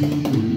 you.